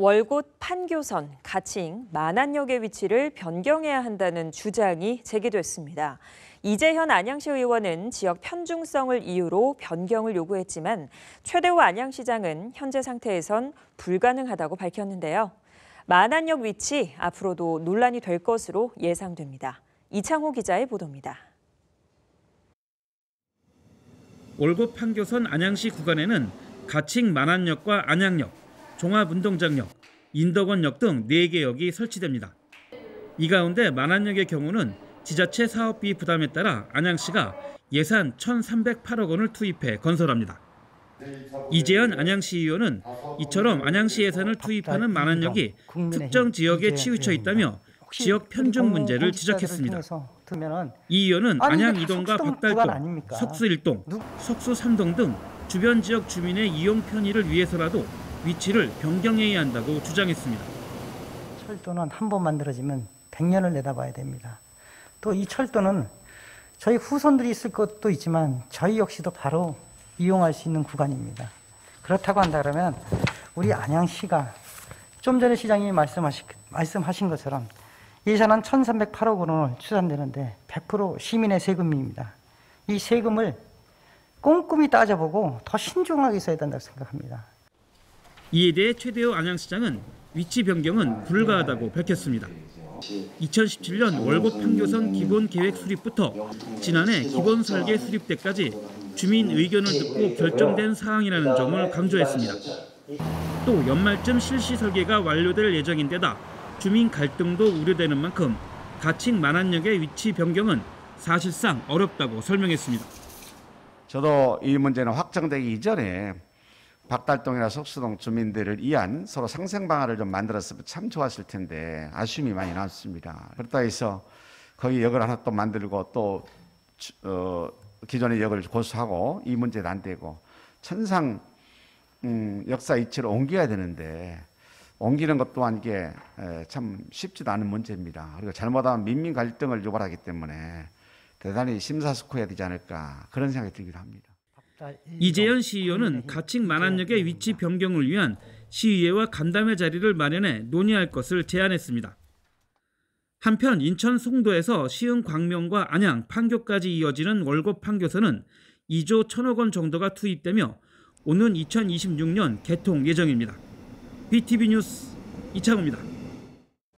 월곶 판교선, 가칭, 만안역의 위치를 변경해야 한다는 주장이 제기됐습니다. 이재현 안양시 의원은 지역 편중성을 이유로 변경을 요구했지만 최대호 안양시장은 현재 상태에선 불가능하다고 밝혔는데요. 만안역 위치 앞으로도 논란이 될 것으로 예상됩니다. 이창호 기자의 보도입니다. 월곶 판교선 안양시 구간에는 가칭 만안역과 안양역, 종합운동장역, 인덕원역 등 4개 역이 설치됩니다. 이 가운데 만안역의 경우는 지자체 사업비 부담에 따라 안양시가 예산 1,308억 원을 투입해 건설합니다. 이재현 안양시 의원은 이처럼 안양시 예산을 투입하는 만안역이 특정 지역에 치우쳐 있다며 지역 편중 문제를 지적했습니다. 이 의원은 안양 이동과 박달동, 석수 1동, 석수 3동 등 주변 지역 주민의 이용 편의를 위해서라도 위치를 변경해야 한다고 주장했습니다. 철도는 한 번 만들어지면 100년을 내다봐야 됩니다. 또 이 철도는 저희 후손들이 있을 것도 있지만 저희 역시도 바로 이용할 수 있는 구간입니다. 그렇다고 한다 그러면 우리 안양시가 좀 전에 시장님이 말씀하신, 말씀하신 것처럼 예산은 1,308억 원을 추산되는데 100% 시민의 세금입니다. 이 세금을 꼼꼼히 따져보고 더 신중하게 써야 된다고 생각합니다. 이에 대해 최대호 안양시장은 위치 변경은 불가하다고 밝혔습니다. 2017년 월곶 판교선 기본 계획 수립부터 지난해 기본 설계 수립 때까지 주민 의견을 듣고 결정된 사항이라는 점을 강조했습니다. 또 연말쯤 실시 설계가 완료될 예정인 데다 주민 갈등도 우려되는 만큼 가칭 만안역의 위치 변경은 사실상 어렵다고 설명했습니다. 저도 이 문제는 확정되기 이전에 박달동이나 석수동 주민들을 위한 서로 상생 방안을 좀 만들었으면 참 좋았을 텐데 아쉬움이 많이 남습니다. 그렇다 해서 거기 역을 하나 또 만들고 또 어, 기존의 역을 고수하고 이 문제도 안 되고 천상 음, 역사 이치를 옮겨야 되는데 옮기는 것 또한 이게 참 쉽지도 않은 문제입니다. 그리고 잘못하면 민민 갈등을 유발하기 때문에 대단히 심사숙고해야 되지 않을까 그런 생각이 들기도 합니다. 이재현 시의원은 가칭 만안역의 위치 변경을 위한 시의회와 간담회 자리를 마련해 논의할 것을 제안했습니다. 한편 인천 송도에서 시흥 광명과 안양, 판교까지 이어지는 월곶 판교선은 2조 1천억 원 정도가 투입되며 오는 2026년 개통 예정입니다. BTV 뉴스 이창호입니다.